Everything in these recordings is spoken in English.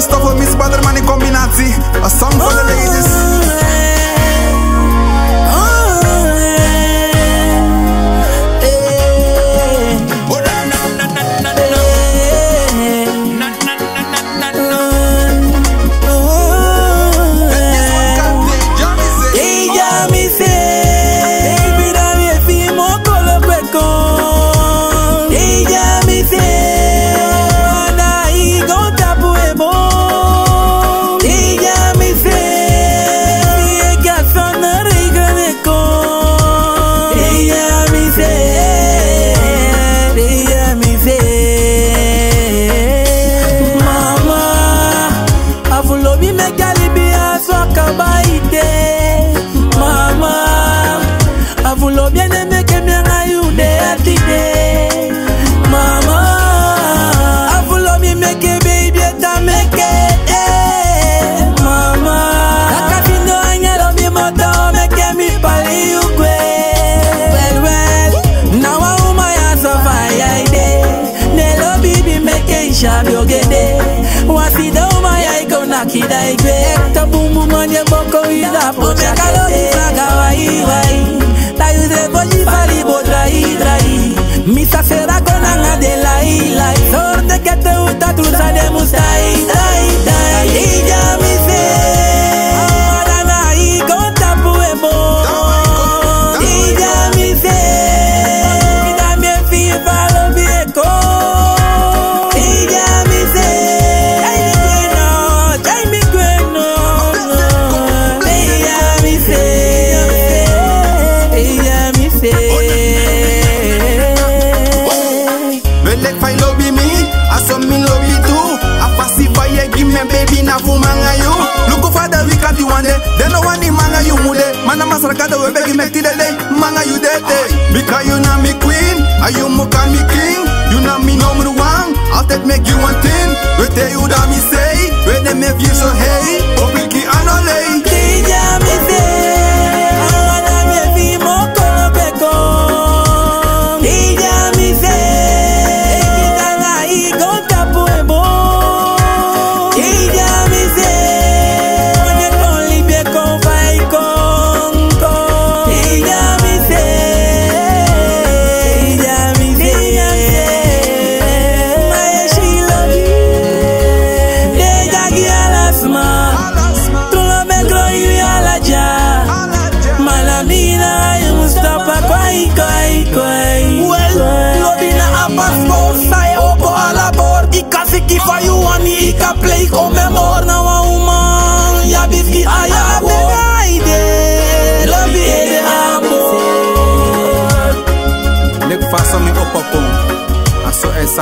Când with Miss Badderman in rămâne chabyogede wasida umaya iko boko ila pocha too. I passive you, give me baby na for manga you. Look for the we at the one day. Then no one in manga you mude. Mana masraka the way baby make it a day. Manga you dead. Because you na me queen. Are you muka me queen?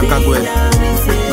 sacar duelo.